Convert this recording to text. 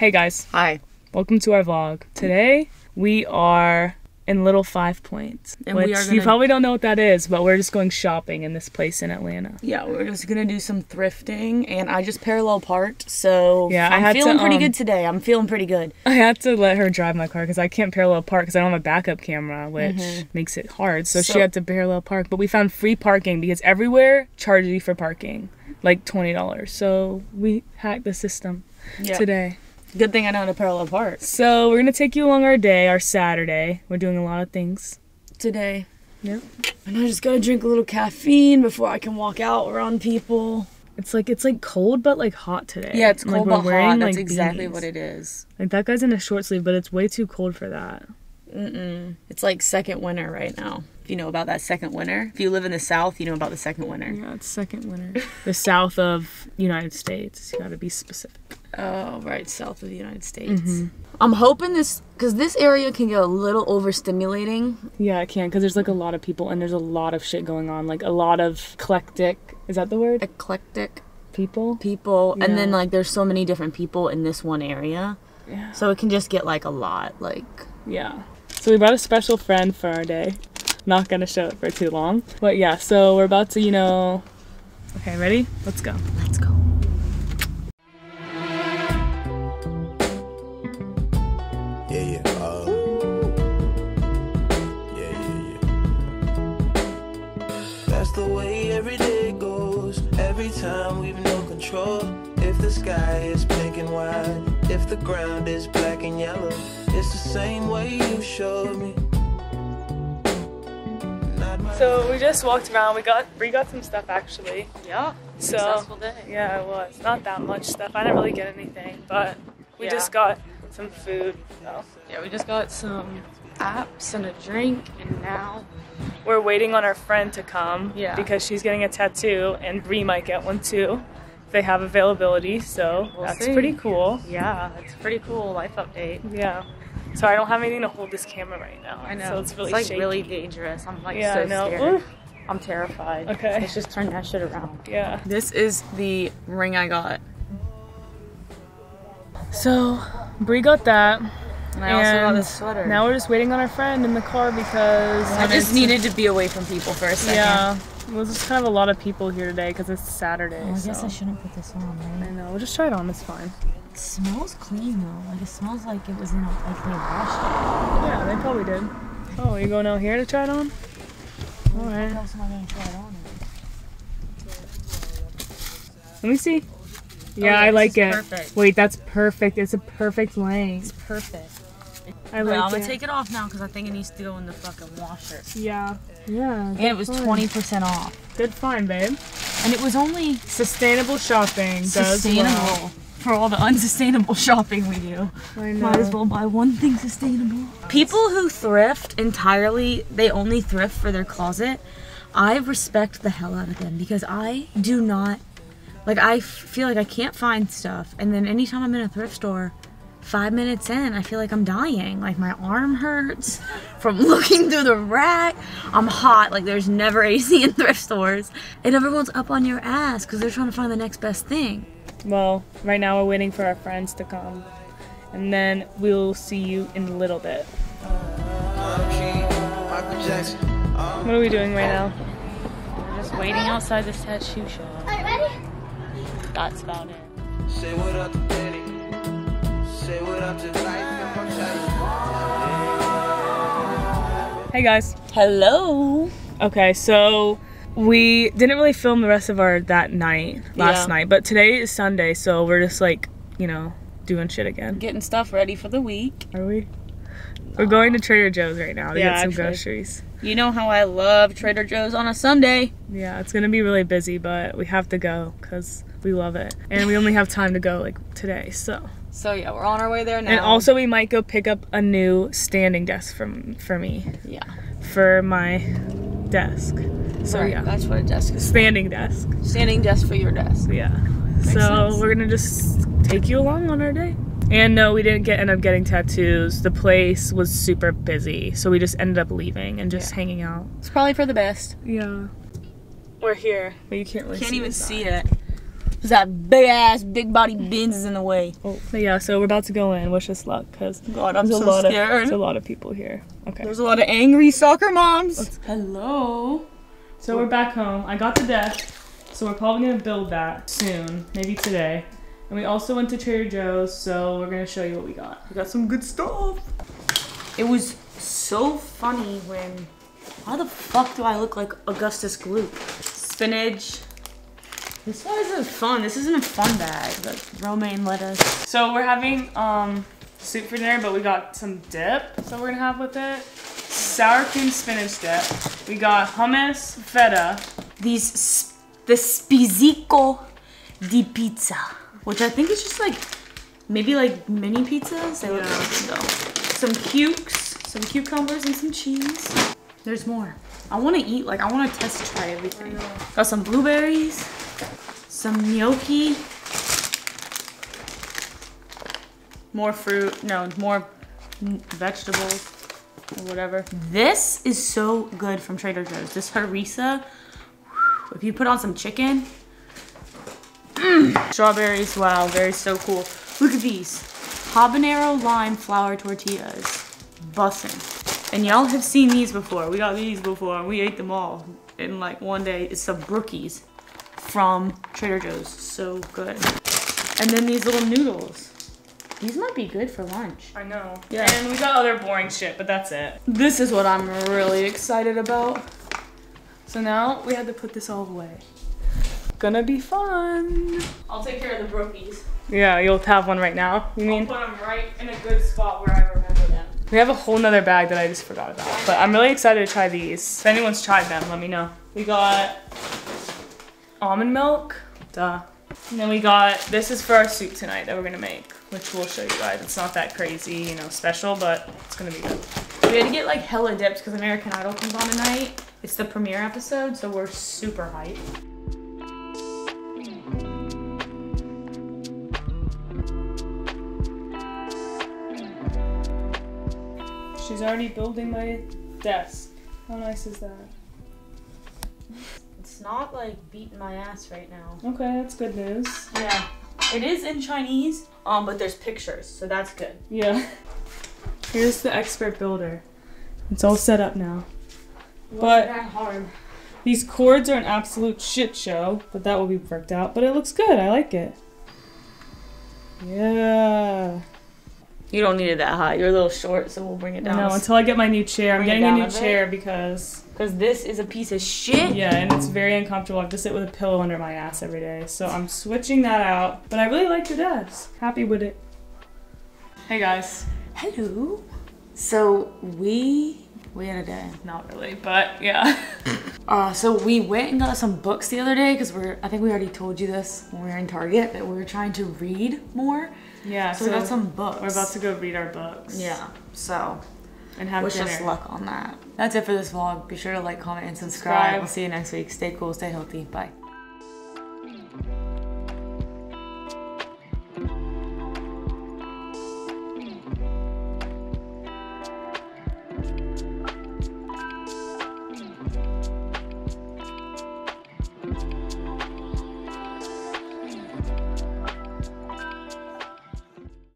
Hey guys, Hi. welcome to our vlog. Today we are in Little Five Points, And we which are you gonna- probably don't know what that is, but we're just going shopping in this place in Atlanta. Yeah, we're just gonna do some thrifting, and I just parallel parked, so Yeah, I I'm had to, feeling pretty um, good today. I'm feeling pretty good. I had to let her drive my car because I can't parallel park because I don't have a backup camera, which Mm-hmm. makes it hard. So, she had to parallel park. But we found free parking because everywhere charges you for parking, like twenty dollars. So we hacked the system Yeah. today. Good thing I know how to parallel park So we're gonna take you along our day, our Saturday. We're doing a lot of things. today. Yep. And I just gotta drink a little caffeine before I can walk out around people. It's like it's like cold but like hot today. Yeah, it's Like, cold we're but hot. That's like, exactly beanies. what it is. Like that guy's in a short sleeve, but it's way too cold for that. Mm-mm. It's like second winter right now. If you know about that second winter, if you live in the South, you know about the second winter. Yeah, it's second winter. the south of United States. You gotta be specific. Oh, right, south of the United States. Mm-hmm. I'm hoping this, because this area can get a little overstimulating. Yeah, it can because there's like a lot of people and there's a lot of shit going on. Like a lot of eclectic. Is that the word? Eclectic People. people, and then like there's so many different people in this one area. Yeah. So it can just get like a lot. Like, Yeah. So we brought a special friend for our day. Not gonna show it for too long. But yeah, so we're about to, you know. Okay, ready? Let's go. That's the way every day goes. Every time we've no control. If the sky is pink and white, if the ground is black and yellow, it's the same way you showed me. So we just walked around. We got we got some stuff actually. Yeah. So Successful day. yeah, it was not that much stuff. I didn't really get anything, but we Yeah. just got some food. So Yeah, we just got some apps and a drink, and now we're waiting on our friend to come. Yeah. Because she's getting a tattoo, and Bri might get one too. If they have availability, so We'll that's see. pretty cool. yeah, it's pretty cool life update. Yeah. So I don't have anything to hold this camera right now. I know. So it's really like shaky. really dangerous. I'm like Yeah, so I know. scared. Oof. I'm terrified. Okay. Let's just turn that shit around. Yeah. This is the ring I got. So Bri got that. And I also got And this sweater. Now we're just waiting on our friend in the car because I just needed to be away from people for a second. Yeah, well, there's kind of a lot of people here today because it's Saturday. Oh, I guess. I shouldn't put this on, I know. We'll just try it on. It's fine. It smells clean though. Like it smells like it was in a like they washed it. Yeah, they probably did. Oh, are you going out here to try it on? All right. else am I gonna try it on? Let me see. Yeah, yeah, I like it. perfect. Wait, that's perfect. It's a perfect length. It's perfect. I like I'm gonna take it off now because I think it needs to go in the fucking washer. Yeah. Yeah. And it was twenty percent off, Good find, babe. and it was only Sustainable shopping does sustainable well. for all the unsustainable shopping we do. I know. Might as well buy one thing sustainable. People who thrift entirely, they only thrift for their closet. I respect the hell out of them because I do not, like, I feel like I can't find stuff. And then anytime I'm in a thrift store, five minutes in, I feel like I'm dying. Like, my arm hurts from looking through the rack. I'm hot. Like, there's never AC in thrift stores. And everyone's up on your ass because they're trying to find the next best thing. Well, right now we're waiting for our friends to come. And then we'll see you in a little bit. What are we doing right now? We're just waiting outside this tattoo shop. That's about it. Say what up to Danny. Say what up to life Hey guys. Hello. Okay, so we didn't really film the rest of our that night last Yeah. night, but today is Sunday, so we're just like, you know, doing shit again. Getting stuff ready for the week. Are we? We're going to Trader Joe's right now to Yeah, get some actually. groceries. You know how I love Trader Joe's on a Sunday. Yeah, it's gonna be really busy, but we have to go because we love it, and we only have time to go like today. So, So yeah, we're on our way there now. and also we might go pick up a new standing desk from for me yeah. for my desk. So Right, yeah, that's what a desk is. standing desk. Standing desk for your desk. Yeah. so sense. we're gonna just take you along on our day. And no, we didn't get end up getting tattoos. The place was super busy, so we just ended up leaving and just Yeah. hanging out. It's probably for the best. Yeah. We're here, but you can't really Can't see even see it. Cause that big ass, big body Benz is in the way. Oh, but yeah, so we're about to go in. Wish us luck, cause God, I'm there's so a lot of scared. there's a lot of people here. Okay. There's a lot of angry soccer moms. Hello. So we're back home. I got the desk, so we're probably gonna build that soon, maybe today. And we also went to Trader Joe's, so we're gonna show you what we got. We got some good stuff. It was so funny when. Why the fuck do I look like Augustus Gloop? Spinach. This one isn't fun. This isn't a fun bag. That's romaine lettuce. So we're having um soup for dinner, but we got some dip that we're gonna have with it. Sour cream spinach dip. We got hummus, feta. These sp- the spizzico di pizza, which I think is just like maybe like mini pizzas. They Yeah. good though. Some cukes, some cucumbers, and some cheese. There's more. I want to eat like I want to test try everything. Got some blueberries, some gnocchi, more fruit. No, more vegetables or whatever. This is so good from Trader Joe's. This harissa. If you put on some chicken. Mm. Strawberries, wow, very so cool. Look at these. Habanero lime flour tortillas. Bussin'. And y'all have seen these before. We got these before and we ate them all in like one day. It's some brookies from Trader Joe's. So good. And then these little noodles. These might be good for lunch. I know. Yeah. And we got other boring shit, but that's it. This is what I'm really excited about. So now we had to put this all away. Gonna be fun. I'll take care of the brookies. Yeah, you'll have one right now. You mean? Put them right in a good spot where I remember them. We have a whole nother bag that I just forgot about. But I'm really excited to try these. If anyone's tried them, let me know. We got almond milk. Duh. And then we got, this is for our soup tonight that we're gonna make, which we'll show you guys. It's not that crazy, you know, special, but it's gonna be good. We had to get like hella dips because American Idol comes on tonight. It's the premiere episode, so we're super hyped. She's already building my desk. How nice is that? It's not like beating my ass right now. Okay, that's good news. Yeah. It is in Chinese, um, but there's pictures, so that's good. Yeah. Here's the expert builder. It's all set up now. But- that hard. These cords are an absolute shit show, but that will be worked out. But it looks good. I like it. Yeah. You don't need it that high. You're a little short, so we'll bring it down. No, until I get my new chair. I'm getting a new bit. chair because Because this is a piece of shit. yeah, and it's very uncomfortable. I have to sit with a pillow under my ass every day. So I'm switching that out. But I really like the desk. Happy with it. Hey guys. Hello. So we we had a day. Not really, but yeah. Uh, so we went and got some books the other day because we're I think we already told you this when we were in Target that we were trying to read more. yeah, So, we got some books. we're about to go read our books. Yeah. So And have wish dinner. us luck on that. That's it for this vlog. Be sure to like, comment, and subscribe. Subscribe. We'll see you next week. Stay cool, stay healthy. Bye.